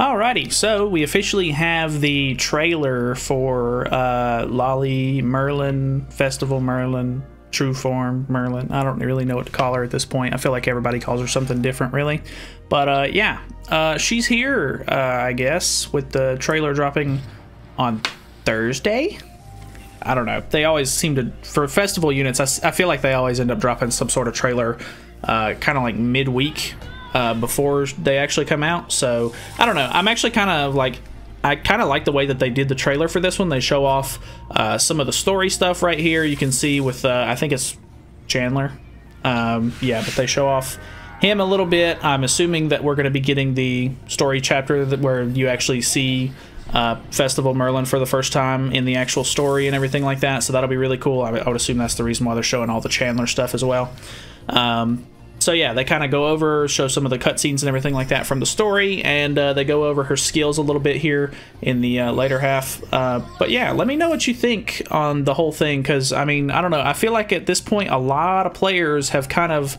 Alrighty, so we officially have the trailer for uh, Lolly Merlin Festival Merlin True Form Merlin. I don't really know what to call her at this point. I feel like everybody calls her something different, really. But uh, yeah, uh, she's here, uh, I guess, with the trailer dropping on Thursday. I don't know. They always seem to, for festival units, I, I feel like they always end up dropping some sort of trailer uh, kind of like midweek uh, before they actually come out. So I don't know. I'm actually kind of like I kind of like the way that they did the trailer for this one. They show off uh, some of the story stuff right here. You can see with uh, I think it's Chandler. Um, yeah, but they show off him a little bit. I'm assuming that we're going to be getting the story chapter that where you actually see uh, Festival Merlin for the first time in the actual story and everything like that. So that'll be really cool. I, would assume that's the reason why they're showing all the Chandler stuff as well. Um, so yeah, they kind of go over, show some of the cutscenes and everything like that from the story, and uh, they go over her skills a little bit here in the uh, later half. Uh, but yeah, let me know what you think on the whole thing, because I mean, I don't know. I feel like at this point, a lot of players have kind of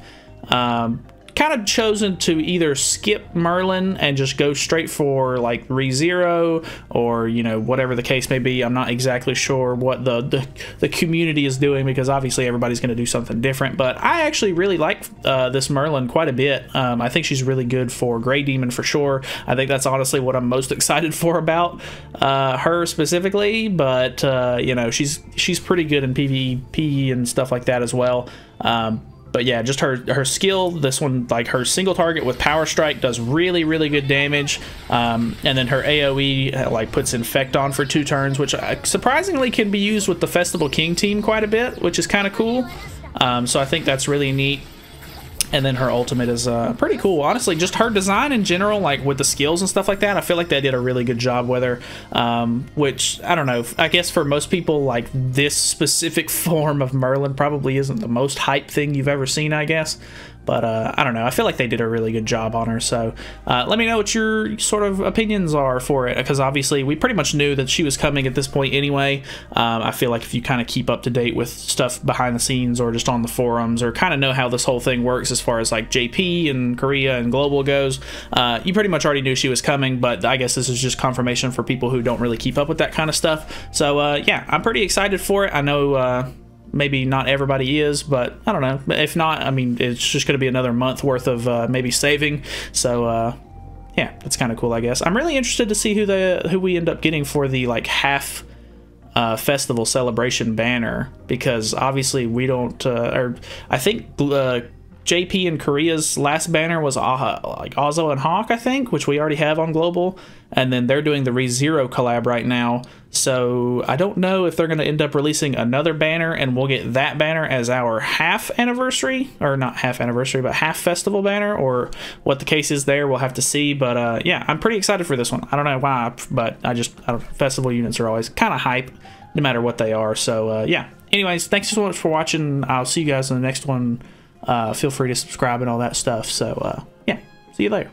um, kind of chosen to either skip Merlin and just go straight for like ReZero or you know whatever the case may be. I'm not exactly sure what the the, the community is doing because obviously everybody's going to do something different. But I actually really like uh, this Merlin quite a bit. Um, I think she's really good for Grey Demon for sure. I think that's honestly what I'm most excited for about uh, her specifically. But uh, you know she's she's pretty good in PvP and stuff like that as well. Um, but yeah, just her her skill. This one, like her single target with power strike, does really really good damage. Um, and then her AOE uh, like puts infect on for two turns, which uh, surprisingly can be used with the Festival King team quite a bit, which is kind of cool. Um, so I think that's really neat and then her ultimate is uh, pretty cool. Honestly, just her design in general, like with the skills and stuff like that, I feel like they did a really good job with her. Um, which I don't know. I guess for most people, like this specific form of Merlin probably isn't the most hype thing you've ever seen. I guess, but uh, I don't know. I feel like they did a really good job on her. So uh, let me know what your sort of opinions are for it, because obviously we pretty much knew that she was coming at this point anyway. Um, I feel like if you kind of keep up to date with stuff behind the scenes or just on the forums or kind of know how this whole thing works as far as like JP and Korea and Global goes, uh, you pretty much already knew she was coming. But I guess this is just confirmation for people who don't really keep up with that kind of stuff. So uh, yeah, I'm pretty excited for it. I know uh, maybe not everybody is, but I don't know. If not, I mean, it's just going to be another month worth of uh, maybe saving. So uh, yeah, that's kind of cool, I guess. I'm really interested to see who the who we end up getting for the like half uh, festival celebration banner because obviously we don't. Uh, or I think uh, JP and Korea's last banner was Aha, like Ozo and Hawk, I think, which we already have on global, and then they're doing the ReZero collab right now. So I don't know if they're going to end up releasing another banner, and we'll get that banner as our half anniversary, or not half anniversary, but half festival banner, or what the case is there. We'll have to see. But uh, yeah, I'm pretty excited for this one. I don't know why, but I just I festival units are always kind of hype, no matter what they are. So uh, yeah. Anyways, thanks so much for watching. I'll see you guys in the next one uh, feel free to subscribe and all that stuff. So, uh, yeah, see you later.